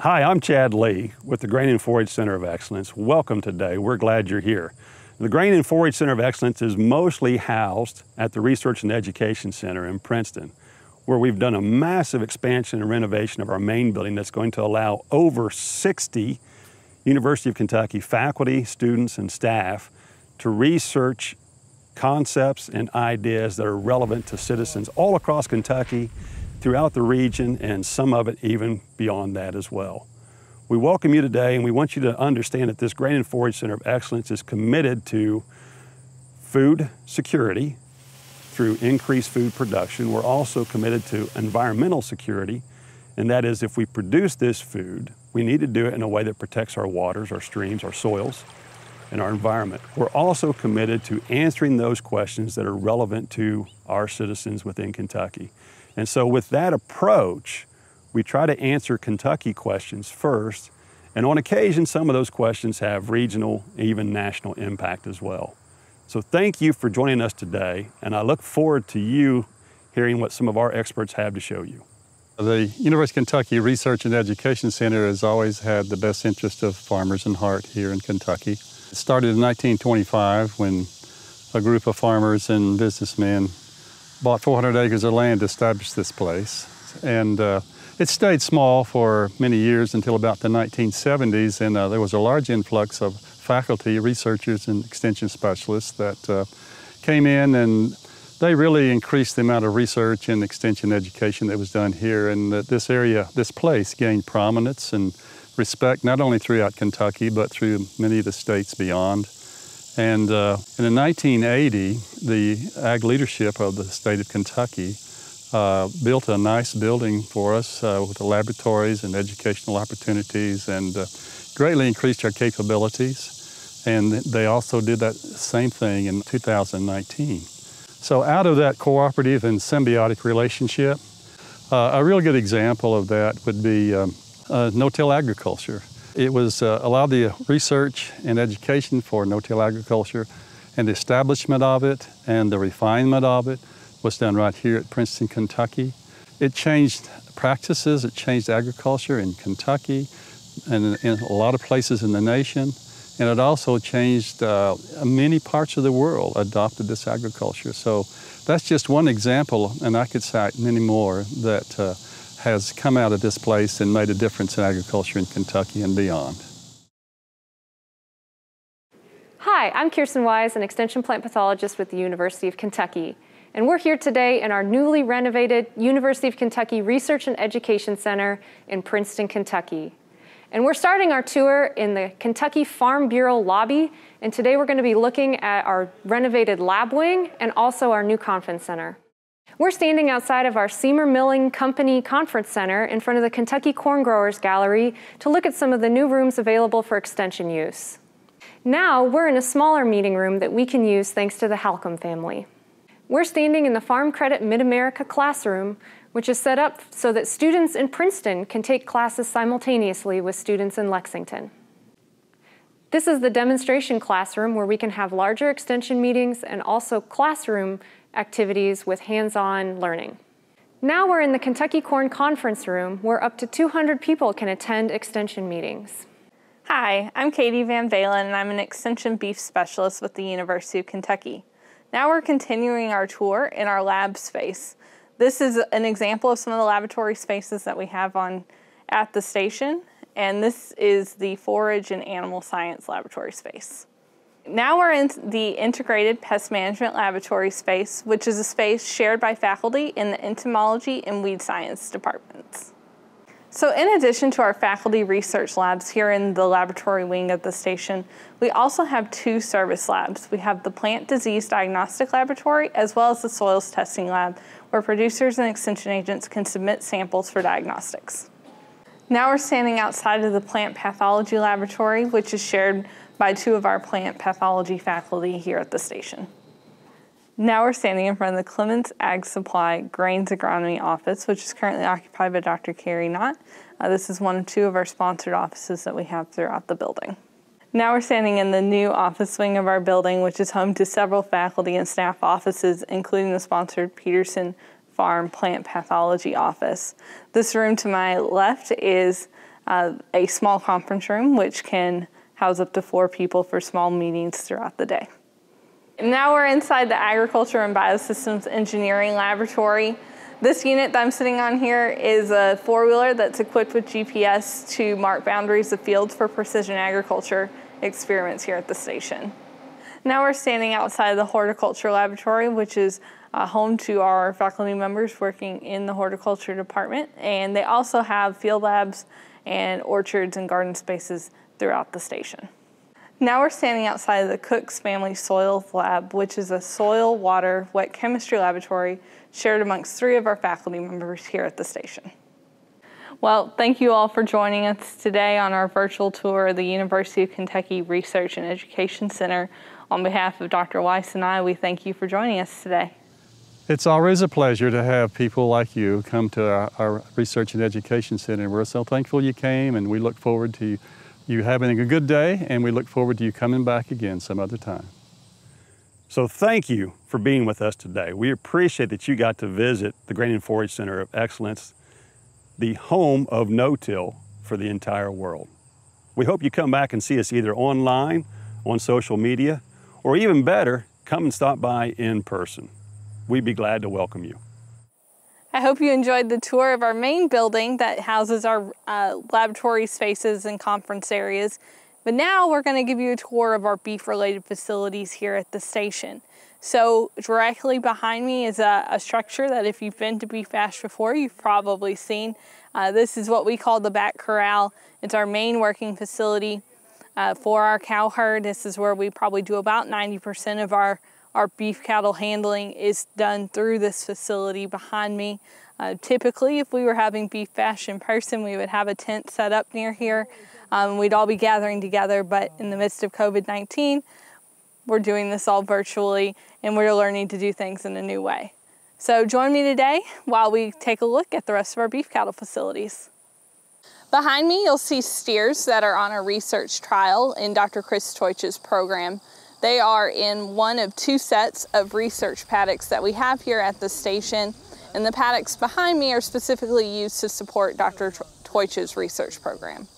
Hi, I'm Chad Lee with the Grain and Forage Center of Excellence. Welcome today. We're glad you're here. The Grain and Forage Center of Excellence is mostly housed at the Research and Education Center in Princeton, where we've done a massive expansion and renovation of our main building that's going to allow over 60 University of Kentucky faculty, students, and staff to research concepts and ideas that are relevant to citizens all across Kentucky, throughout the region, and some of it even beyond that as well. We welcome you today and we want you to understand that this Grain and Forage Center of Excellence is committed to food security through increased food production. We're also committed to environmental security, and that is if we produce this food, we need to do it in a way that protects our waters, our streams, our soils, and our environment. We're also committed to answering those questions that are relevant to our citizens within Kentucky. And so, with that approach, we try to answer Kentucky questions first, and on occasion, some of those questions have regional, even national impact as well. So, thank you for joining us today, and I look forward to you hearing what some of our experts have to show you. The University of Kentucky Research and Education Center has always had the best interest of farmers in heart here in Kentucky. It started in 1925 when a group of farmers and businessmen bought 400 acres of land to establish this place. And uh, it stayed small for many years until about the 1970s, and uh, there was a large influx of faculty, researchers, and extension specialists that uh, came in and they really increased the amount of research and extension education that was done here. And this area, this place gained prominence and respect not only throughout Kentucky, but through many of the states beyond. And uh, in 1980, the ag leadership of the state of Kentucky uh, built a nice building for us uh, with the laboratories and educational opportunities and uh, greatly increased our capabilities. And they also did that same thing in 2019. So out of that cooperative and symbiotic relationship, uh, a real good example of that would be um, uh, no-till agriculture. It was uh, allowed the research and education for no-till agriculture and the establishment of it and the refinement of it was done right here at Princeton, Kentucky. It changed practices, it changed agriculture in Kentucky and in a lot of places in the nation. And it also changed uh, many parts of the world adopted this agriculture. So that's just one example, and I could cite many more that uh, has come out of this place and made a difference in agriculture in Kentucky and beyond. Hi, I'm Kiersten Wise, an extension plant pathologist with the University of Kentucky. And we're here today in our newly renovated University of Kentucky Research and Education Center in Princeton, Kentucky. And we're starting our tour in the Kentucky Farm Bureau lobby. And today we're going to be looking at our renovated lab wing and also our new conference center. We're standing outside of our Siemer Milling Company Conference Center in front of the Kentucky Corn Growers Gallery to look at some of the new rooms available for extension use. Now we're in a smaller meeting room that we can use thanks to the Halcomb family. We're standing in the Farm Credit Mid-America classroom, which is set up so that students in Princeton can take classes simultaneously with students in Lexington. This is the demonstration classroom where we can have larger extension meetings and also classroom activities with hands-on learning. Now we're in the Kentucky Corn Conference Room where up to 200 people can attend extension meetings. Hi, I'm Katie VanValin and I'm an extension beef specialist with the University of Kentucky. Now we're continuing our tour in our lab space. This is an example of some of the laboratory spaces that we have on at the station and this is the forage and animal science laboratory space. Now we're in the Integrated Pest Management Laboratory space, which is a space shared by faculty in the entomology and weed science departments. So in addition to our faculty research labs here in the laboratory wing of the station, we also have two service labs. We have the Plant Disease Diagnostic Laboratory as well as the Soils Testing Lab, where producers and extension agents can submit samples for diagnostics. Now we're standing outside of the Plant Pathology Laboratory, which is shared by two of our plant pathology faculty here at the station. Now we're standing in front of the Clements Ag Supply Grains Agronomy Office, which is currently occupied by Dr. Carrie Knott. Uh, this is one of two of our sponsored offices that we have throughout the building. Now we're standing in the new office wing of our building, which is home to several faculty and staff offices, including the sponsored Peterson Farm Plant Pathology Office. This room to my left is uh, a small conference room, which can house up to four people for small meetings throughout the day. And now we're inside the Agriculture and Biosystems Engineering Laboratory. This unit that I'm sitting on here is a four-wheeler that's equipped with GPS to mark boundaries of fields for precision agriculture experiments here at the station. Now we're standing outside the horticulture laboratory, which is uh, home to our faculty members working in the horticulture department. And they also have field labs and orchards and garden spaces throughout the station. Now we're standing outside of the Cook's Family Soil Lab, which is a soil, water, wet chemistry laboratory shared amongst three of our faculty members here at the station. Well, thank you all for joining us today on our virtual tour of the University of Kentucky Research and Education Center. On behalf of Dr. Wise and I, we thank you for joining us today. It's always a pleasure to have people like you come to our, our Research and Education Center. We're so thankful you came and we look forward to you having a good day and we look forward to you coming back again some other time. So thank you for being with us today. We appreciate that you got to visit the Grain and Forage Center of Excellence, the home of no-till for the entire world. We hope you come back and see us either online, on social media, or even better, come and stop by in person. We'd be glad to welcome you. I hope you enjoyed the tour of our main building that houses our uh, laboratory spaces and conference areas. But now we're going to give you a tour of our beef related facilities here at the station. So directly behind me is a, a structure that if you've been to Beef Bash before, you've probably seen. Uh, this is what we call the back corral. It's our main working facility uh, for our cow herd. This is where we probably do about 90% of our our beef cattle handling is done through this facility behind me. Uh, typically, if we were having beef bash in person, we would have a tent set up near here. Um, we'd all be gathering together, but in the midst of COVID 19, we're doing this all virtually and we're learning to do things in a new way. So, join me today while we take a look at the rest of our beef cattle facilities. Behind me, you'll see steers that are on a research trial in Dr. Chris Teutsch's program. They are in one of two sets of research paddocks that we have here at the station. And the paddocks behind me are specifically used to support Dr. Teutsch's research program.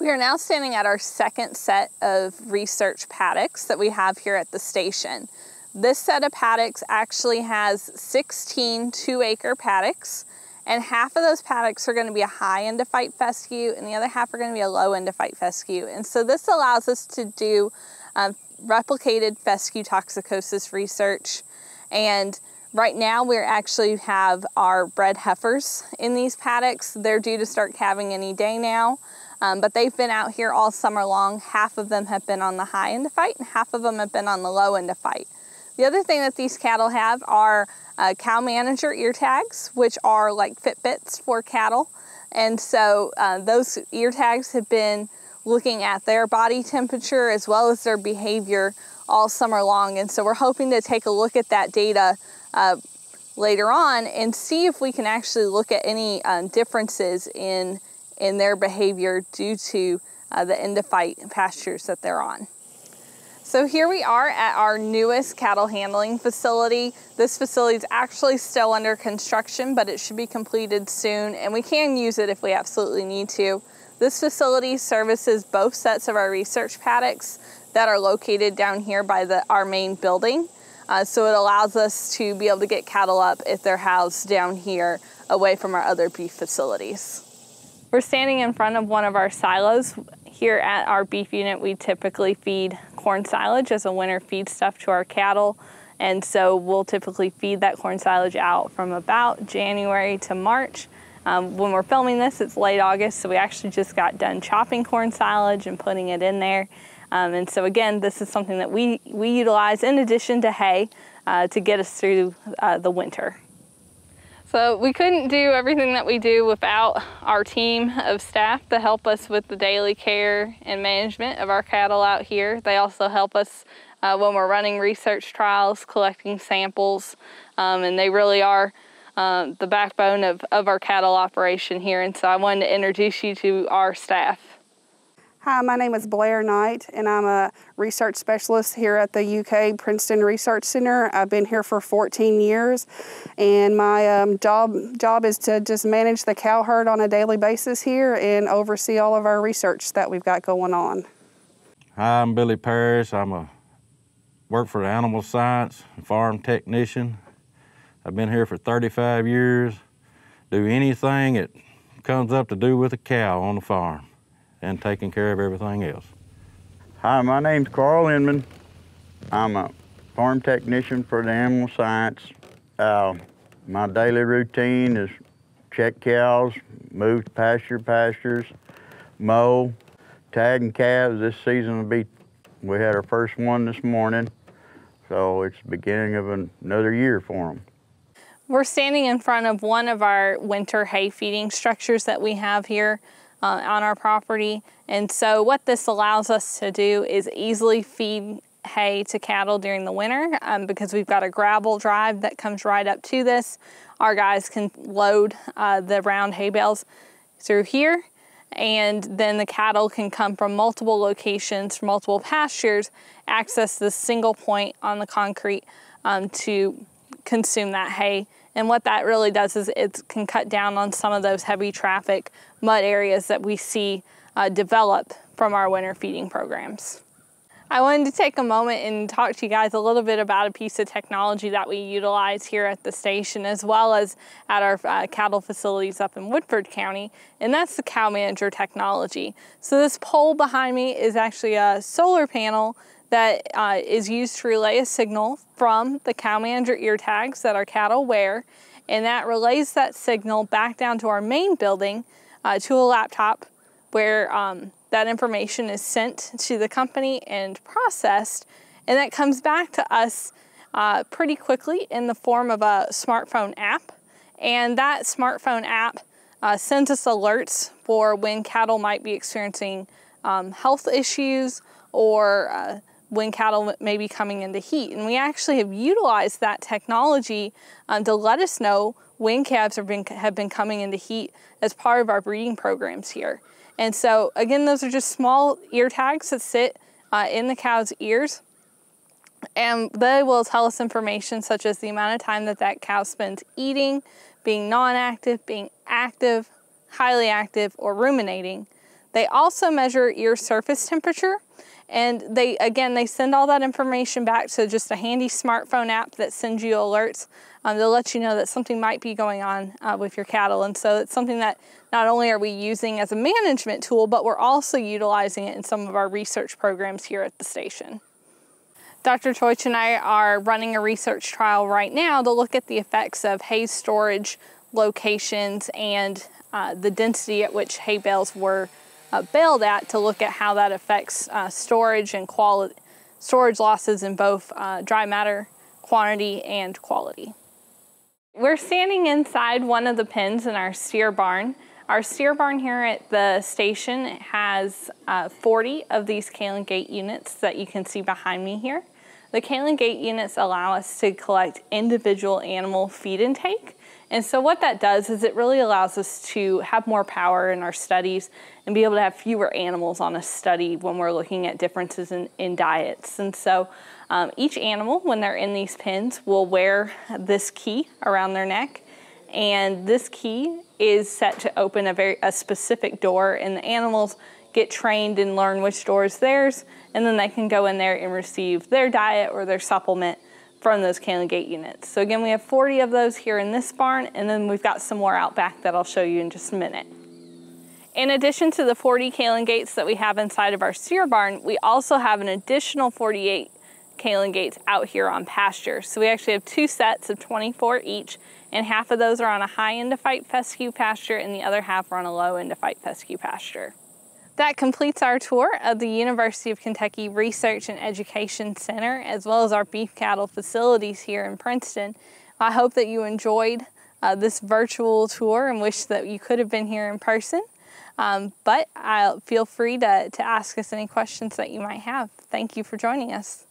We are now standing at our second set of research paddocks that we have here at the station. This set of paddocks actually has 16 two acre paddocks and half of those paddocks are going to be a high endophyte fescue and the other half are going to be a low endophyte fescue. And so this allows us to do um, replicated fescue toxicosis research. And right now we actually have our bred heifers in these paddocks. They're due to start calving any day now. Um, but they've been out here all summer long. Half of them have been on the high endophyte, and half of them have been on the low endophyte. The other thing that these cattle have are uh, cow manager ear tags, which are like Fitbits for cattle. And so uh, those ear tags have been looking at their body temperature as well as their behavior all summer long. And so we're hoping to take a look at that data uh, later on and see if we can actually look at any um, differences in, in their behavior due to uh, the endophyte pastures that they're on. So here we are at our newest cattle handling facility. This facility is actually still under construction, but it should be completed soon, and we can use it if we absolutely need to. This facility services both sets of our research paddocks that are located down here by the, our main building. Uh, so it allows us to be able to get cattle up if they're housed down here away from our other beef facilities. We're standing in front of one of our silos. Here at our beef unit, we typically feed corn silage as a winter feed stuff to our cattle. And so we'll typically feed that corn silage out from about January to March. Um, when we're filming this, it's late August, so we actually just got done chopping corn silage and putting it in there. Um, and so again, this is something that we, we utilize in addition to hay uh, to get us through uh, the winter. So we couldn't do everything that we do without our team of staff to help us with the daily care and management of our cattle out here. They also help us uh, when we're running research trials, collecting samples, um, and they really are um, the backbone of, of our cattle operation here. And so I wanted to introduce you to our staff. Hi, my name is Blair Knight, and I'm a research specialist here at the UK Princeton Research Center. I've been here for 14 years, and my um, job job is to just manage the cow herd on a daily basis here and oversee all of our research that we've got going on. Hi, I'm Billy Parrish. I'm a work for the animal science farm technician. I've been here for 35 years. Do anything that comes up to do with a cow on the farm and taking care of everything else. Hi, my name's Carl Inman. I'm a farm technician for the animal science. Uh, my daily routine is check cows, move pasture pastures, mow, tagging calves. This season will be, we had our first one this morning, so it's the beginning of an, another year for them. We're standing in front of one of our winter hay feeding structures that we have here uh, on our property. And so what this allows us to do is easily feed hay to cattle during the winter um, because we've got a gravel drive that comes right up to this. Our guys can load uh, the round hay bales through here and then the cattle can come from multiple locations, from multiple pastures, access this single point on the concrete um, to consume that hay and what that really does is it can cut down on some of those heavy traffic mud areas that we see uh, develop from our winter feeding programs. I wanted to take a moment and talk to you guys a little bit about a piece of technology that we utilize here at the station as well as at our uh, cattle facilities up in Woodford County, and that's the Cow Manager technology. So this pole behind me is actually a solar panel that uh, is used to relay a signal from the cow manager ear tags that our cattle wear, and that relays that signal back down to our main building uh, to a laptop where um, that information is sent to the company and processed, and that comes back to us uh, pretty quickly in the form of a smartphone app. And that smartphone app uh, sends us alerts for when cattle might be experiencing um, health issues or uh, when cattle may be coming into heat. And we actually have utilized that technology um, to let us know when calves have been, have been coming into heat as part of our breeding programs here. And so, again, those are just small ear tags that sit uh, in the cow's ears. And they will tell us information such as the amount of time that that cow spends eating, being non active, being active, highly active, or ruminating. They also measure ear surface temperature and they, again, they send all that information back to just a handy smartphone app that sends you alerts um, to let you know that something might be going on uh, with your cattle. And so it's something that not only are we using as a management tool, but we're also utilizing it in some of our research programs here at the station. Dr. Teutsch and I are running a research trial right now to look at the effects of hay storage locations and uh, the density at which hay bales were uh, baled at to look at how that affects uh, storage and quality, storage losses in both uh, dry matter quantity and quality. We're standing inside one of the pens in our steer barn. Our steer barn here at the station has uh, 40 of these Calan gate units that you can see behind me here. The Calan gate units allow us to collect individual animal feed intake and so what that does is it really allows us to have more power in our studies and be able to have fewer animals on a study when we're looking at differences in, in diets. And so um, each animal, when they're in these pens, will wear this key around their neck. And this key is set to open a very a specific door and the animals get trained and learn which door is theirs and then they can go in there and receive their diet or their supplement from those Calan gate units. So again, we have 40 of those here in this barn, and then we've got some more out back that I'll show you in just a minute. In addition to the 40 Calan gates that we have inside of our steer barn, we also have an additional 48 Calan gates out here on pasture. So we actually have two sets of 24 each, and half of those are on a high endophyte fescue pasture, and the other half are on a low endophyte fescue pasture. That completes our tour of the University of Kentucky Research and Education Center, as well as our beef cattle facilities here in Princeton. I hope that you enjoyed uh, this virtual tour and wish that you could have been here in person. Um, but I'll feel free to, to ask us any questions that you might have. Thank you for joining us.